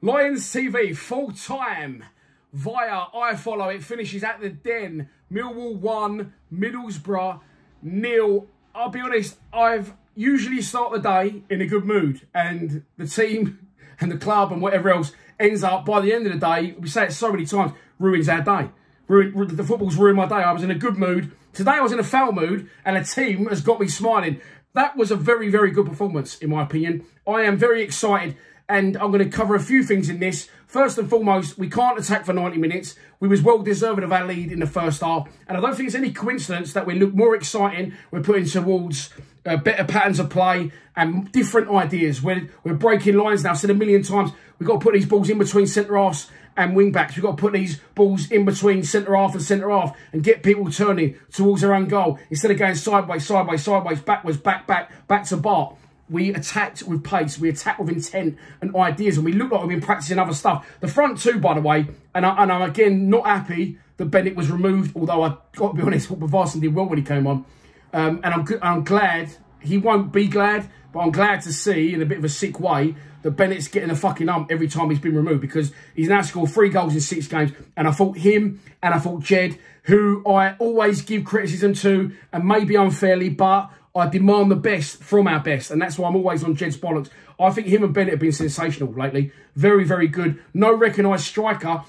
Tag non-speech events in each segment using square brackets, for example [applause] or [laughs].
Lions TV full time via iFollow. It finishes at the Den. Millwall 1, Middlesbrough nil. I'll be honest, I've usually start the day in a good mood and the team [laughs] and the club and whatever else ends up by the end of the day, we say it so many times, ruins our day. Ruin, the football's ruined my day. I was in a good mood. Today I was in a foul mood and a team has got me smiling. That was a very, very good performance, in my opinion. I am very excited and I'm going to cover a few things in this. First and foremost, we can't attack for 90 minutes. We was well deserving of our lead in the first half, and I don't think it's any coincidence that we look more exciting. We're putting towards uh, better patterns of play and different ideas. We're, we're breaking lines now. I've said a million times, we've got to put these balls in between centre halves and wing backs. We've got to put these balls in between centre half and centre half and get people turning towards their own goal instead of going sideways, sideways, sideways, backwards, back, back, back to Bart we attacked with pace, we attacked with intent and ideas, and we looked like we've been practicing other stuff. The front two, by the way, and, I, and I'm again not happy that Bennett was removed, although I got to be honest, Bodvarsson did well when he came on. Um, and I'm, I'm glad, he won't be glad, but I'm glad to see, in a bit of a sick way, that Bennett's getting a fucking ump every time he's been removed because he's now scored three goals in six games. And I thought him and I thought Jed, who I always give criticism to, and maybe unfairly, but I demand the best from our best, and that's why I'm always on Jed's bollocks. I think him and Bennett have been sensational lately. Very, very good. No recognised striker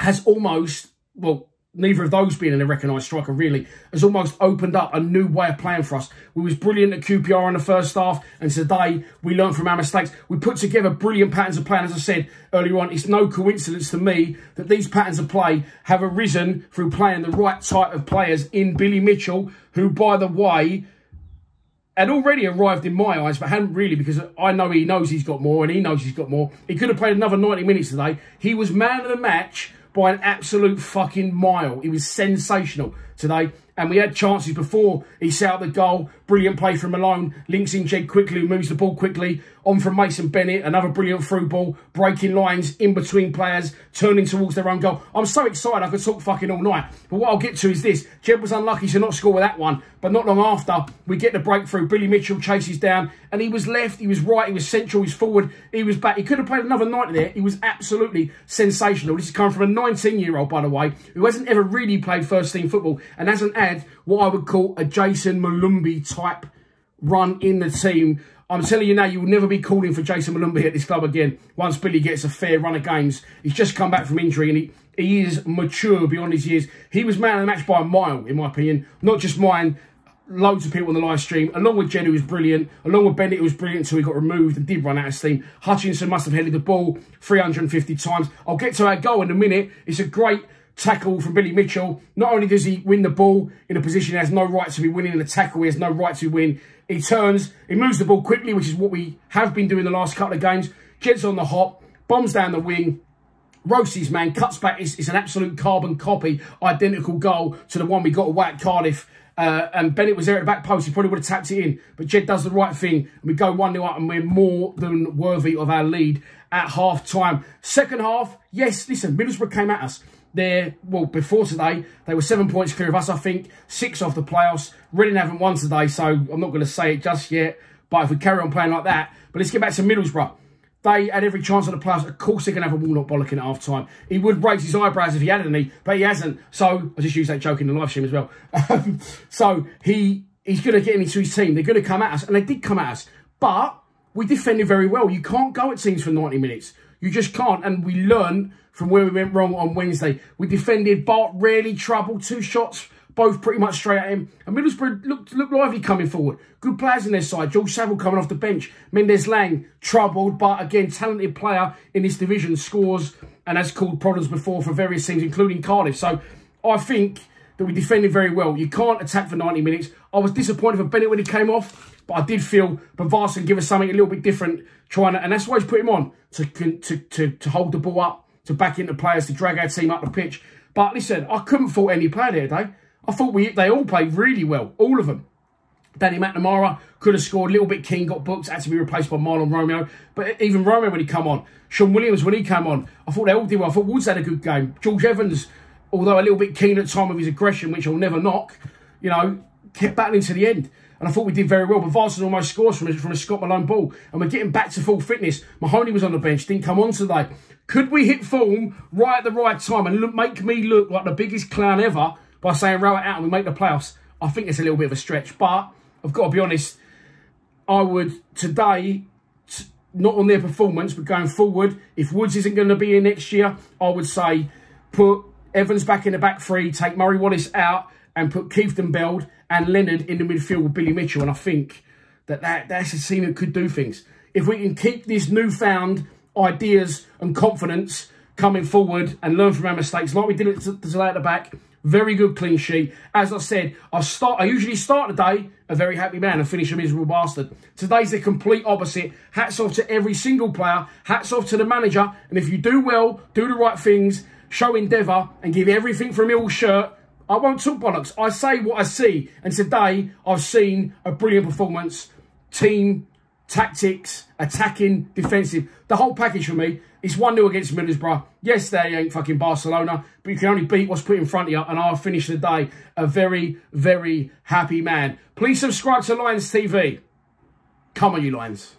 has almost, well, neither of those being a recognised striker really, has almost opened up a new way of playing for us. We was brilliant at QPR in the first half, and today we learned from our mistakes. We put together brilliant patterns of play, as I said earlier on, it's no coincidence to me that these patterns of play have arisen through playing the right type of players in Billy Mitchell, who, by the way, had already arrived in my eyes, but hadn't really because I know he knows he's got more and he knows he's got more. He could have played another 90 minutes today. He was man of the match by an absolute fucking mile. He was sensational today. And we had chances before he set out the goal. Brilliant play from Malone. Links in Jed quickly, moves the ball quickly. On from Mason Bennett. Another brilliant through ball. Breaking lines in between players. Turning towards their own goal. I'm so excited I could talk fucking all night. But what I'll get to is this. Jed was unlucky to not score with that one. But not long after, we get the breakthrough. Billy Mitchell chases down. And he was left. He was right. He was central. He was forward. He was back. He could have played another night there. He was absolutely sensational. This is coming from a 19-year-old, by the way, who hasn't ever really played first-team football and hasn't had what I would call a Jayson Molumby type run in the team. I'm telling you now, you will never be calling for Jayson Molumby at this club again once Billy gets a fair run of games. He's just come back from injury and he, he is mature beyond his years. He was man of the match by a mile, in my opinion. Not just mine, loads of people on the live stream, along with Jed, who was brilliant, along with Bennett, who was brilliant until he got removed and did run out of steam. Hutchinson must have headed the ball 350 times. I'll get to our goal in a minute. It's a great tackle from Billy Mitchell. Not only does he win the ball in a position he has no right to be winning in a tackle, he has no right to win. He turns, he moves the ball quickly, which is what we have been doing the last couple of games. Jed's on the hop, bombs down the wing, roasts his man, cuts back. It's, it's, an absolute carbon copy, identical goal to the one we got away at Cardiff. Uh, and Bennett was there at the back post. He probably would have tapped it in. But Jed does the right thing. And we go 1-0 up and we're more than worthy of our lead at half time. Second half, yes, listen, Middlesbrough came at us there, well, before today, they were seven points clear of us, I think, six off the playoffs. Reading haven't won today, so I'm not going to say it just yet. But if we carry on playing like that, but let's get back to Middlesbrough. They had every chance on the playoffs. Of course, they're going to have a Warnock bollocking at half time. He would raise his eyebrows if he had any, but he hasn't. So I just use that joke in the live stream as well. [laughs] so he he's going to get into his team. They're going to come at us, and they did come at us. But we defended very well. You can't go at teams for 90 minutes. You just can't. And we learn from where we went wrong on Wednesday. We defended. Bart rarely troubled. Two shots, both pretty much straight at him. And Middlesbrough looked, looked lively coming forward. Good players in their side. George Saville coming off the bench. Mendes Lang, troubled, but again, talented player in this division. Scores and has called problems before for various teams, including Cardiff. So I think that we defended very well. You can't attack for 90 minutes. I was disappointed for Bennett when he came off. But I did feel Bodvarsson give us something a little bit different, trying to, and that's why he's put him on to, to to to hold the ball up, to back into players, to drag our team up the pitch. But listen, I couldn't fault any player there today. I thought we they all played really well, all of them. Danny McNamara could have scored a little bit King got booked, had to be replaced by Mahlon Romeo. But even Romeo when he come on, Shaun Williams when he came on, I thought they all did well. I thought Woods had a good game. George Evans, although a little bit keen at time of his aggression, which I'll never knock, you know, kept battling to the end. And I thought we did very well. But Varsity almost scores from a, from a Scott Malone ball. And we're getting back to full fitness. Mahoney was on the bench, didn't come on today. Could we hit form right at the right time and look, make me look like the biggest clown ever by saying row it out and we make the playoffs? I think it's a little bit of a stretch. But I've got to be honest, I would today, not on their performance, but going forward, if Woods isn't going to be here next year, I would say put Evans back in the back three, take Murray Wallace out and put Kieftenbeld Beld and Leonard in the midfield with Billy Mitchell. And I think that, that that's a team that could do things. If we can keep this newfound ideas and confidence coming forward and learn from our mistakes like we did today at the back, very good clean sheet. As I said, I start. I usually start the day a very happy man and finish a miserable bastard. Today's the complete opposite. Hats off to every single player. Hats off to the manager. And if you do well, do the right things, show endeavour and give everything from your shirt, I won't talk bollocks. I say what I see. And today, I've seen a brilliant performance. Team, tactics, attacking, defensive. The whole package for me. It's 1-0 against Middlesbrough. Yes, they ain't fucking Barcelona, but you can only beat what's put in front of you, and I'll finish the day a very, very happy man. Please subscribe to Lions TV. Come on, you Lions.